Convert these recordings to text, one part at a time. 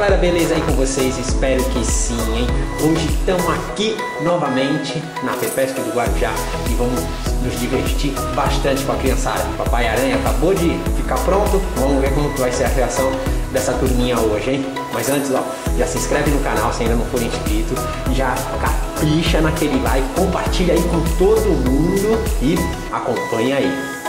galera, beleza aí com vocês? Espero que sim, hein? Hoje estamos aqui novamente na Pepesca do Guarujá e vamos nos divertir bastante com a criançada. Papai Aranha acabou de ficar pronto, vamos ver como vai ser a reação dessa turminha hoje, hein? Mas antes, ó, já se inscreve no canal se ainda não for inscrito, já capricha naquele like, compartilha aí com todo mundo e acompanha aí.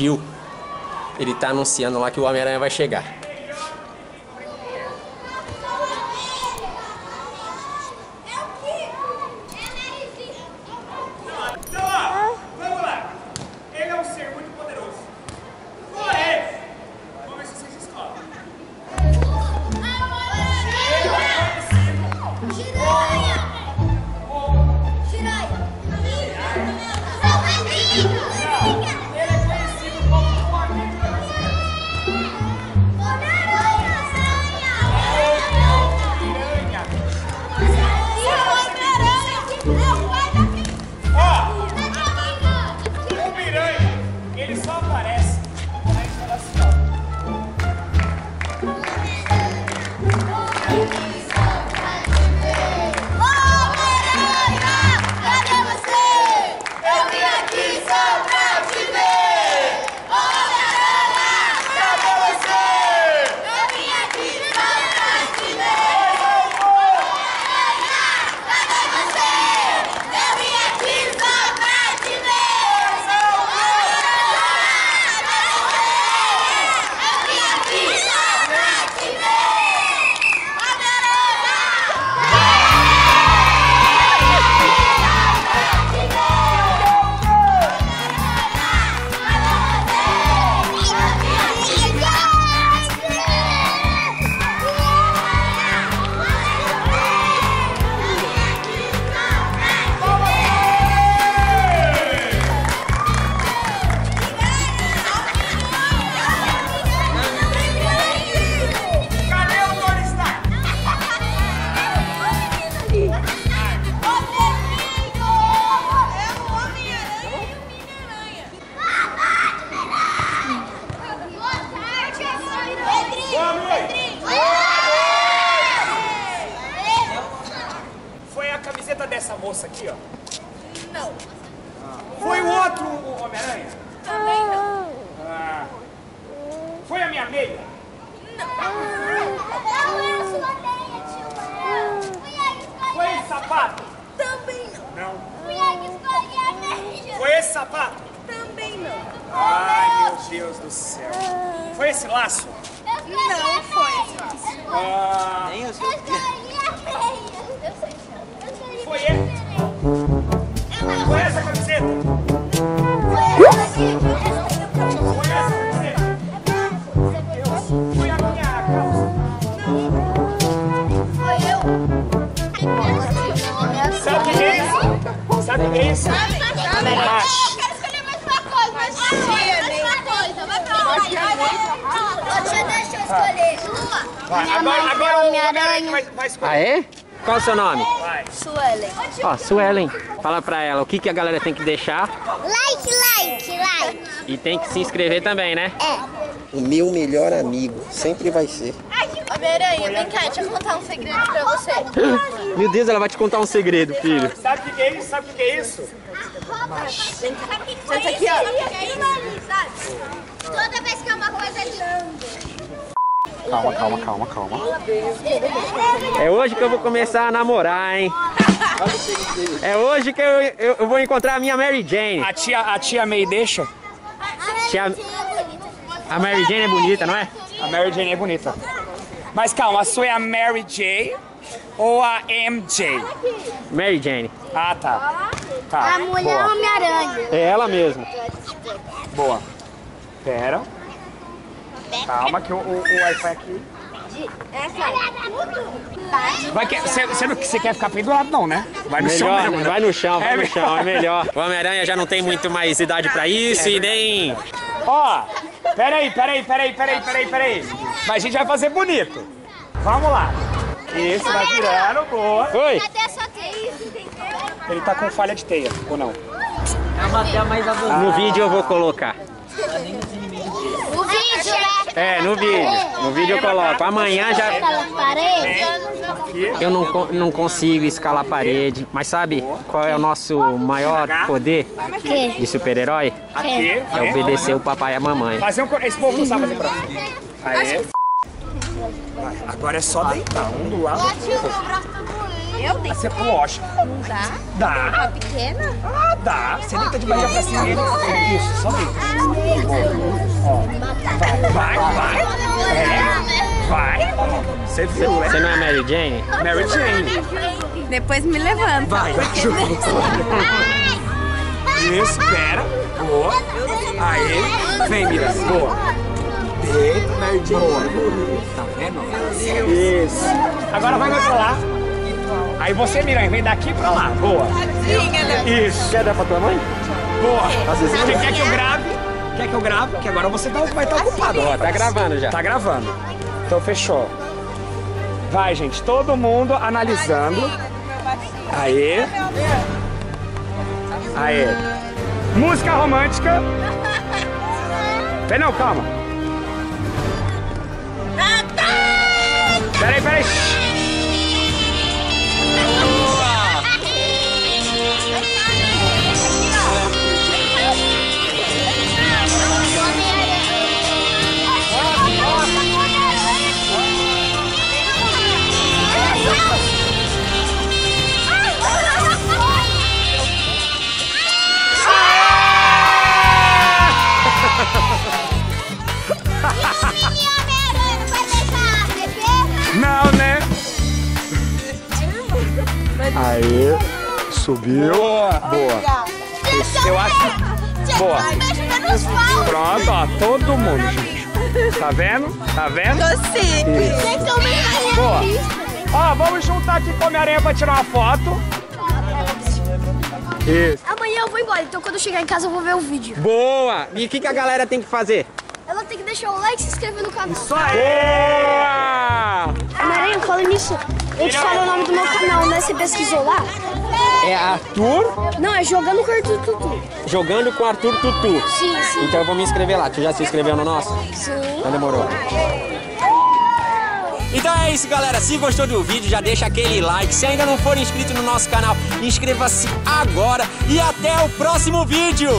Tio, ele tá anunciando lá que o Homem-Aranha vai chegar. Camiseta dessa moça aqui, ó. Não. Foi o outro o Homem-Aranha? Também não. Ah. Foi a minha meia? Foi esse sapato? Também não. Não. Foi esse sapato? Também não. Ai, meu Deus do céu. Foi esse laço? Não foi esse laço. Ah, foi Sabe é? Macho. quero escolher mais uma coisa, mais uma coisa, mais uma coisa. Vai pra deixa eu escolher. Vai, agora, agora o Homem-Aranha vai, vai escolher. Ah, é? Qual o seu nome? Vai. Suelen. Ó, Suelen, fala pra ela o que, que a galera tem que deixar Like, like, like. e tem que se inscrever também, né? O meu melhor amigo, sempre vai ser. Homem-Aranha, vem cá, deixa eu contar um segredo pra você. Meu Deus, ela vai te contar um segredo, filho. Sabe o que é isso? Sabe o que é isso? Senta aqui, ó. Toda vez que é uma coisa de... Calma, calma, calma, calma. É hoje que eu vou começar a namorar, hein? É hoje que eu, eu, eu vou encontrar a minha Mary Jane. A tia, a tia May deixa? Tia- A Mary Jane é bonita, não é? A Mary Jane é bonita. Mas calma, a sua é a Mary J ou a MJ? Mary Jane. Ah, tá. Tá. mulher Homem-Aranha. É ela mesmo. Boa. Pera. Calma que o, o, o Wi-Fi aqui. Vai que, você, você, não- você quer ficar pendurado não, né? Vai no chão Melhor, mesmo, né? vai no chão, vai É no mesmo. chão, é melhor. O Homem-Aranha já não tem muito mais idade pra isso e nem. Ó, peraí, peraí, peraí, peraí, peraí, peraí. Mas a gente vai fazer bonito. Vamos lá. Isso, vai virando, boa. Oi! Até só ter isso, entendeu? Ele tá com falha de teia, ou não? No vídeo eu vou colocar. No vídeo, né? É, no vídeo. No vídeo eu coloco. Amanhã já. Eu não, não consigo escalar a parede. Mas sabe qual é o nosso maior poder de super-herói? Aqui. É obedecer o papai e a mamãe. Fazer um... Esse povo não sabe fazer pra Aê. Vai, Agora é só deitar. Um do lado. Tio, meu braço tá doendo. Eu dei. Você é lógico. Dá? Dá. Pequena? Ah, dá. Você deita de barriga pra cima. Isso, só deita. Vai, vai. É. Vai. Você viu, né? Você não é Mary Jane? Mary Jane. Depois me levanta. Vai. Isso, pera. Boa. Aí. Vem, Mira. Boa. Jane. Boa. Tá vendo? Isso. Agora vai mais pra lá. Aí você, Miranha, vem daqui pra lá. Boa. Isso. Quer dar pra tua mãe? Boa. Você quer que eu grave? Quer que eu grave? Que agora você tá, vai estar ocupado. Ó, Tá gravando já. Tá gravando. Então fechou. Vai, gente, todo mundo analisando. Aê. Aê. Música romântica. Peraí, não, calma. Peraí, peraí. Aê. Subiu. Boa. Boa. Eu acho. Boa. Pronto, ó, todo mundo, gente. Tá vendo? Tá vendo? Boa. Ó, vamos juntar aqui com a Homem-Aranha pra tirar uma foto. Isso. Amanhã eu vou embora, então quando eu chegar em casa eu vou ver o vídeo. Boa! E o que, que a galera tem que fazer? Ela tem que deixar o like e se inscrever no canal. Isso aí. Boa! Maranhão, fala nisso. Eu te falo o nome do meu canal, né? Você pesquisou lá? É Arthur Não, é Jogando com Arthur Tutu. jogando com Arthur Tutu. Sim, sim. Então eu vou me inscrever lá. Tu já se inscreveu no nosso? Sim. Então demorou. Então é isso, galera. Se gostou do vídeo, já deixa aquele like. Se ainda não for inscrito no nosso canal, inscreva-se agora. E até o próximo vídeo.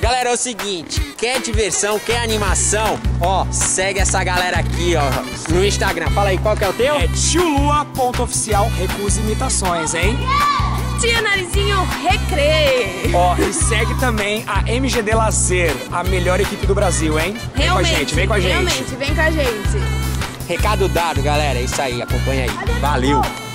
Galera, é o seguinte, quer diversão, quer animação, ó, segue essa galera aqui, ó, no Instagram. Fala aí, qual que é o teu? É tiolua.oficial recusa imitações, hein? Tia Narizinho Recre. Ó, e segue também a MGD Lazer, a melhor equipe do Brasil, hein? Vem com a gente, vem com a gente. Realmente, vem com a gente. Recado dado, galera. É isso aí, acompanha aí. Valeu!